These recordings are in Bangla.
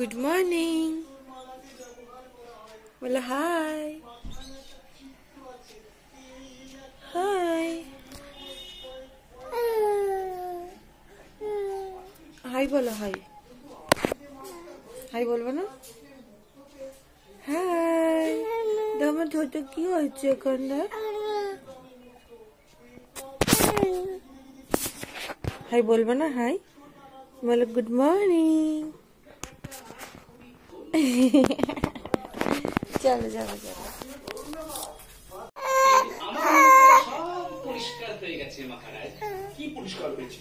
গুড মর্নিং বলো হাই হাই হাই বলো হাই হাই বলব না হাই আমার ঠোঁটে কি হয়েছে এখন? হাই বলব না হাই বলো গুড মর্নিং চলো চলো চলো। পরিষ্কার হয়ে গেছে মহারাজ কি পরিষ্কার হয়েছে?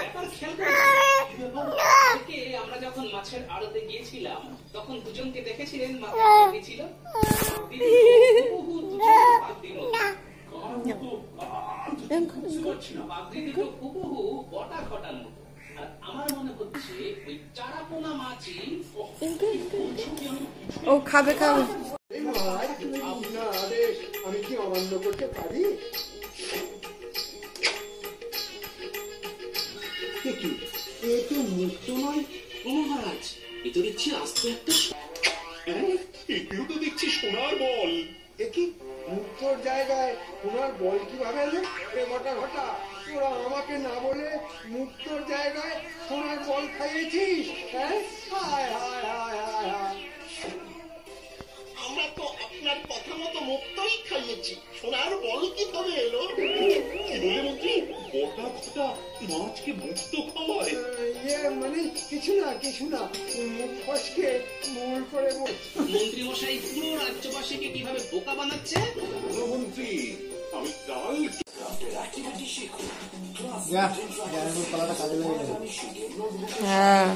ব্যাপার খেয়াল করেছেন? থেকে আমরা যখন মাছের আড়তে গিয়েছিলাম তখন দুজনকে দেখেছিলেন মাথায় ছিল। হুবহু বটা ঘটার মতো মনে ও খাবে খাবে। আমি কি অমান্য করতে পারি? কি? এ তো মুক্ত নয়। ও মহারাজ এ তো দেখছি আস্তে একটা হ্যাঁ, এটিও তো দেখছি সোনার বল। দেখি মুক্তর জায়গায় ওনার বল কীভাবে এলো? ঘটা ঘটা। তোরা আমাকে না বলে মুক্তর জায়গায় সোনার বল খাইয়েছিস? হ্যাঁ? হায় হায় হায় হায় হায়। আপনার কথা মতো মুক্তই খাইয়েছি। সোনার বল কি তবে এলো? কি বলে মন্ত্রী বটা ফটা মাছকে মুক্ত খাওয়ায়। ইয়ে মানে কিছু না কিছু না। মুখ ফসকে মূল করে মন্ত্রী মশাই পুরো রাজ্যবাসীকে কীভাবে বোকা বানাচ্ছে? মন্ত্রী আমি কাল হ্যাঁ।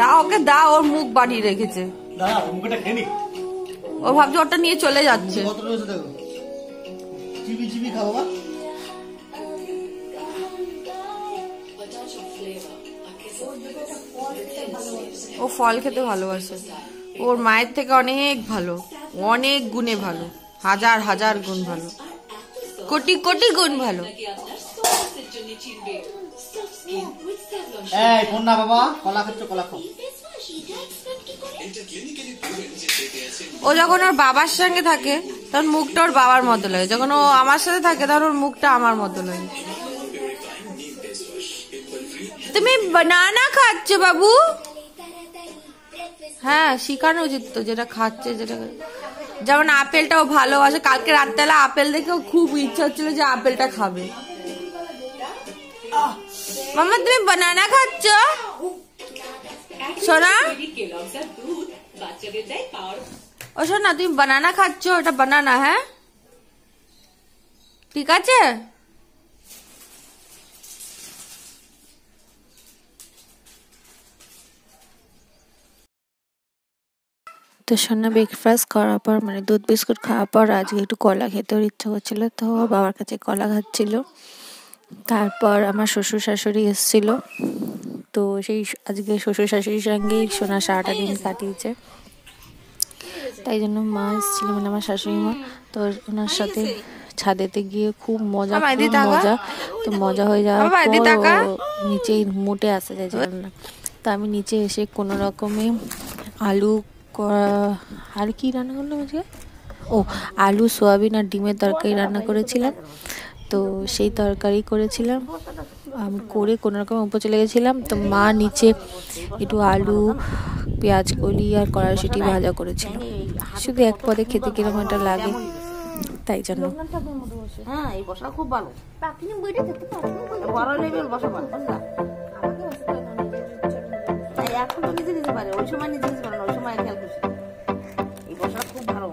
দাও ওকে দাও ওর মুখ বাড়িয়ে রেখেছে। দাঁড়া মুখটা খেয়ে ও ভাবছে ওটা নিয়ে চলে যাচ্ছে। ও ফল খেতে ভালোবাসে। ওর মায়ের থেকে অনেক ভালো অনেক গুণে ভালো হাজার হাজার গুণ ভালো কোটি কোটি গুণ ভালো। এই ফোন না বাবা কলা খাচ্ছ কলা খাও। ও যখন ওর বাবার সঙ্গে থাকে, তখন মুখটা ওর বাবার মতো লাগে। যখন ও আমার সাথে থাকে, তখন ওর মুখটা আমার মতো লাগে। তুমি বানানা খাচ্ছ বাবু? হ্যাঁ শিখানো উচিত তো, যেটা খাচ্ছে, যেটা যেমন আপেলটাও ভালোবাসে। কালকে রাত্রেবেলা আপেল দেখে খুব ইচ্ছা হচ্ছিল যে আপেলটা খাবে। মামা তুমি বানানা খাচ্ছ? সোনা ও শোনা তুমি বানানা খাচ্ছ বানানা হ্যাঁ? ঠিক আছে? তো সোনা ব্রেকফাস্ট করার পর মানে দুধ, বিস্কুট খাওয়ার পর, আজকে একটু কলা খেতেও ইচ্ছা করছিল, তো বাবার কাছে কলা খাচ্ছিল। তারপর আমার শ্বশুর শাশুড়ি এসেছিল। তো সেই আজকে শ্বশুর শাশুড়ির সঙ্গেই সোনা সারাটা দিন কাটিয়েছে। তাই জন্য মা এসেছিল মানে আমার শাশুড়ি মা তো ওনার সাথে ছাদেতে গিয়ে খুব মজা খুব মজা। তো মজা হয়ে যাওয়ার পর। নিচেই মোটে আসতে চাইছিল না তো আমি নিচে এসে কোনো রকমে আলু আর কি রান্না করলাম আজকে? ও আলু সোয়াবিন আর ডিমের তরকারি রান্না করেছিলাম। তো সেই তরকারি করেছিলাম। করে কোনো রকম উপর চলে গেছিলাম। তো মা নিচে একটু আলু, পেঁয়াজ, কলি আর কড়াইশুটি ভাজা করেছিল। শুধু এক পদে খেতে কীরকম একটা লাগে, তাই জন্য। হ্যাঁ এখন তো পারে, ওই সময় নিজে পারে ওই সময় খেয়াল এই বসা খুব ভালো।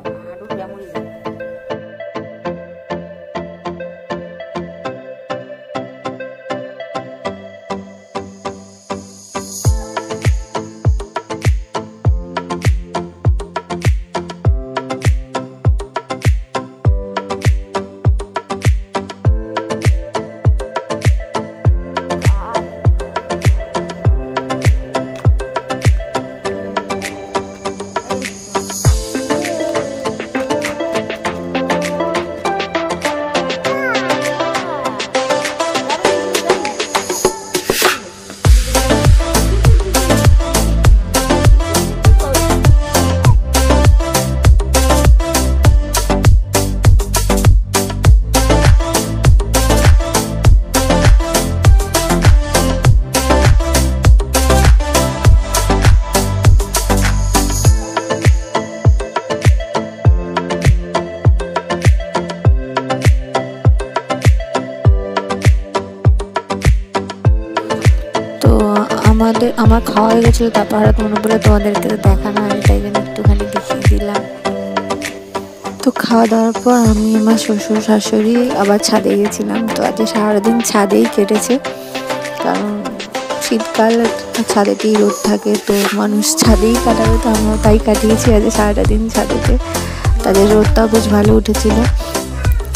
আমার খাওয়া হয়ে গেছিল, তারপর হঠাৎ মনে পড়ে তোমাদেরকে দেখানো হয়নি, তাই জন্য একটুখানি দেখিয়ে দিলাম। তো খাওয়া দাওয়ার পর আমি আমার শ্বশুর শাশুড়ি আবার ছাদে গেছিলাম। তো আজকে সারাদিন ছাদেই কেটেছে, কারণ শীতকাল ছাদেতেই রোদ থাকে, তো মানুষ ছাদেই কাটাবে, তো আমরা তাই কাটিয়েছি আজকে সারাটা দিন ছাদেতে। তাদের রোদটাও বেশ ভালো উঠেছিল।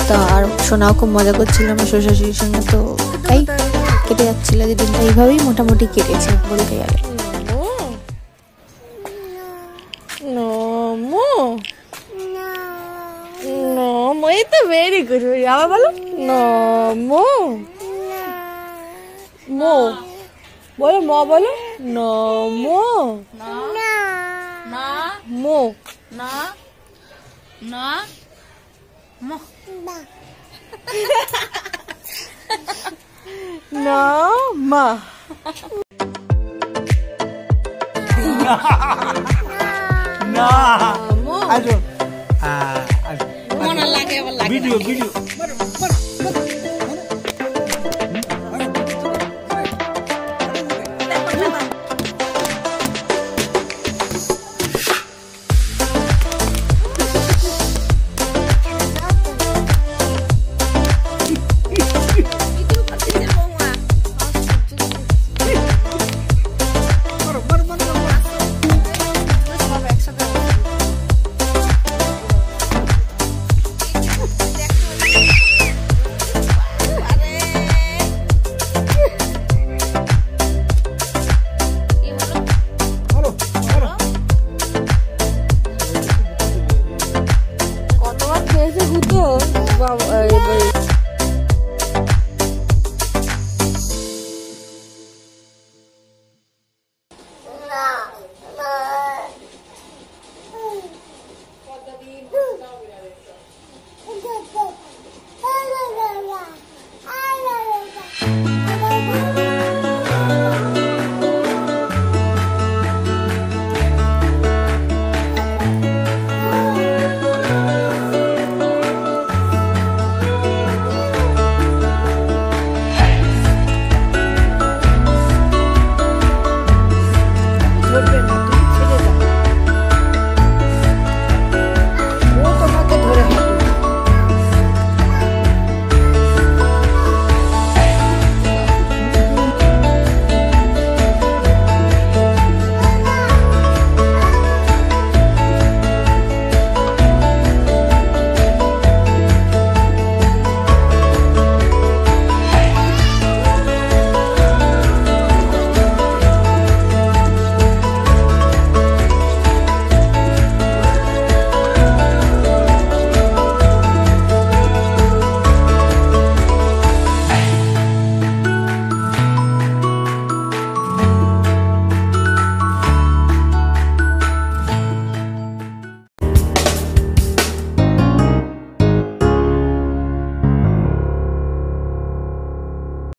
তো আর সোনাও খুব মজা করছিল আমার শ্বশুর শাশুড়ির সঙ্গে, তো তাই কেটে যাচ্ছিল যে দিনটা এইভাবেই মোটামুটি কেটেছে বলতে গেলে এই তো ভেরি গুড আবার বলো। নমো। মো। বলো ম বলো। নমো। না। মো। না। না। No, ma. no. Ajo. Ah, No. Mana No. mana No. Video, No.